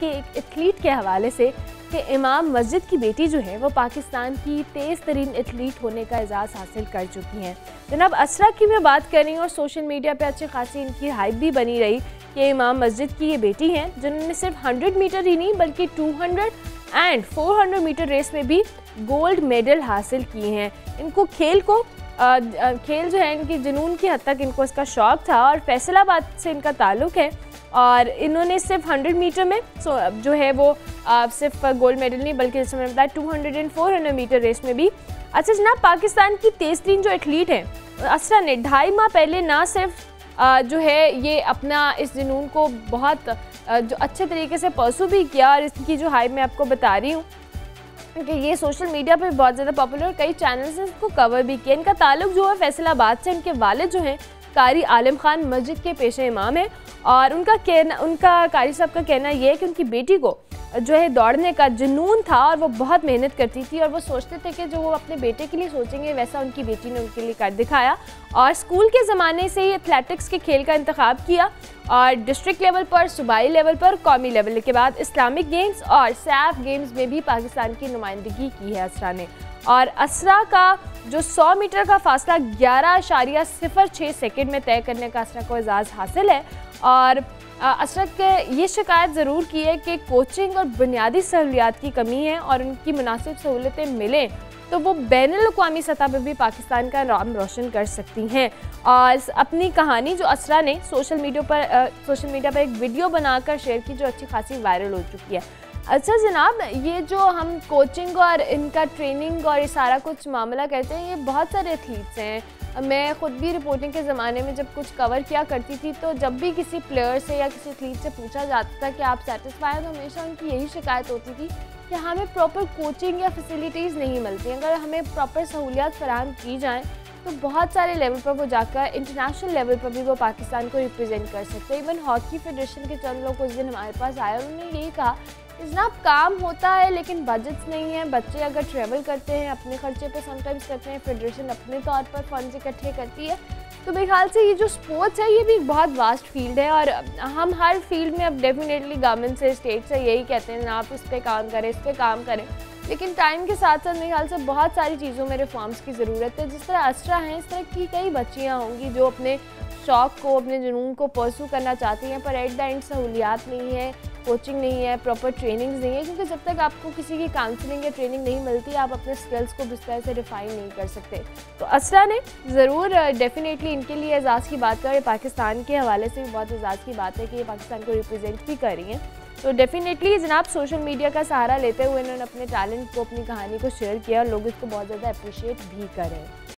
के एक एथलीट के हवाले से कि इमाम मस्जिद की बेटी जो है वो पाकिस्तान की तेज़ तरीन एथलीट होने का एजाज़ हासिल कर चुकी हैं। जनाब असरा की मैं बात कर रही हूँ और सोशल मीडिया पे अच्छी खासी इनकी हाइप भी बनी रही कि इमाम मस्जिद की ये बेटी हैं जिन्होंने सिर्फ़ 100 मीटर ही नहीं बल्कि 200 एंड 400 मीटर रेस में भी गोल्ड मेडल हासिल किए हैं। इनको खेल को आ, खेल जो है इनकी जुनून की हद तक इनको इसका शौक़ था और फैसलाबाद से इनका ताल्लुक़ है। और इन्होंने सिर्फ़ 100 मीटर में सो जो है वो सिर्फ़ गोल्ड मेडल नहीं, बल्कि जैसे मैंने बताया 200 एंड 400 मीटर रेस में भी। अच्छा जनाब, पाकिस्तान की तेज़ तीन जो एथलीट हैं असरा ने ढाई माह पहले ना सिर्फ़ जो है ये अपना इस जुनून को बहुत जो अच्छे तरीके से परसू भी किया और इसकी जो हाइप मैं आपको बता रही हूँ कि ये सोशल मीडिया पे बहुत ज़्यादा पॉपुलर कई चैनल्स ने इसको कवर भी किया। इनका ताल्लुक जो है फैसलाबाद से, इनके वालिद जो हैं कारी आलम खान मस्जिद के पेशे इमाम हैं और उनका कहना उनका कारी साहब का कहना यह है कि उनकी बेटी को जो है दौड़ने का जुनून था और वो बहुत मेहनत करती थी और वो सोचते थे कि जो वो अपने बेटे के लिए सोचेंगे, वैसा उनकी बेटी ने उनके लिए कर दिखाया और स्कूल के ज़माने से ही एथलेटिक्स के खेल का इंतखब किया और डिस्ट्रिक्ट लेवल पर, सूबाई लेवल पर, कौमी लेवल के बाद इस्लामिक गेम्स और सैफ गेम्स में भी पाकिस्तान की नुमाइंदगी की है असरा ने। और असरा का जो 100 मीटर का फासला ग्यारह आशारिया सिफर छः सेकेंड में तय करने का असरा को एजाज़ हासिल है और असरत के ये शिकायत ज़रूर की है कि कोचिंग और बुनियादी सहूलियात की कमी है और उनकी मुनासिब सहूलतें मिलें तो वो बैन अवी सतह पर भी पाकिस्तान का नाम रोशन कर सकती हैं। और अपनी कहानी जो असरा ने सोशल मीडिया पर सोशल मीडिया पर एक वीडियो बनाकर शेयर की जो अच्छी खासी वायरल हो चुकी है। अच्छा जनाब, ये जो हम कोचिंग और इनका ट्रेनिंग और ये सारा कुछ मामला कहते हैं, ये बहुत सारे एथलीट्स हैं। मैं ख़ुद भी रिपोर्टिंग के ज़माने में जब कुछ कवर किया करती थी तो जब भी किसी प्लेयर से या किसी एथलीट से पूछा जाता था कि आप सेटिस्फाई हैं तो हमेशा उनकी यही शिकायत होती थी कि हमें प्रॉपर कोचिंग या फैसिलिटीज़ नहीं मिलती। अगर हमें प्रॉपर सहूलियात फराहम की जाएँ तो बहुत सारे लेवल पर वो जाकर इंटरनेशनल लेवल पर भी वो पाकिस्तान को रिप्रेजेंट कर सकते हैं। इवन हॉकी फेडरेशन के चंद लोग उस दिन हमारे पास आए उन्होंने यही कहा जनाब काम होता है, लेकिन बजट्स नहीं है। बच्चे अगर ट्रेवल करते हैं, अपने खर्चे पे समटाइम्स करते हैं फेडरेशन अपने तौर पर फंड्स इकट्ठे करती है। तो मेरे ख्याल से ये जो स्पोर्ट्स है, ये भी एक बहुत वास्ट फ़ील्ड है और हम हर फ़ील्ड में अब डेफिनेटली गवर्नमेंट से स्टेट से यही कहते हैं आप इस पर काम करें, इस पर काम करें। लेकिन टाइम के साथ साथ मेरे ख्याल से बहुत सारी चीज़ों में रिफॉर्म्स की ज़रूरत है। जिस तरह असरा हैं, इस तरह की कई बच्चियाँ होंगी जो अपने शौक़ को, अपने जुनून को परसू करना चाहती हैं, पर एट द एंड सहूलियात नहीं है। कोचिंग नहीं है प्रॉपर ट्रेनिंग नहीं है, क्योंकि जब तक आपको किसी की काउंसलिंग या ट्रेनिंग नहीं मिलती, आप अपने स्किल्स को इस तरह से रिफाइन नहीं कर सकते। तो असरा ने ज़रूर डेफिनेटली इनके लिए एजाज़ की बात करें पाकिस्तान के हवाले से भी बहुत एजाज़ की बात है कि ये पाकिस्तान को रिप्रेजेंट भी कर रही हैं। तो डेफिनेटली जनाब सोशल मीडिया का सहारा लेते हुए इन्होंने अपने टैलेंट को, अपनी कहानी को शेयर किया और लोग इसको बहुत ज़्यादा अप्रिशिएट भी करें।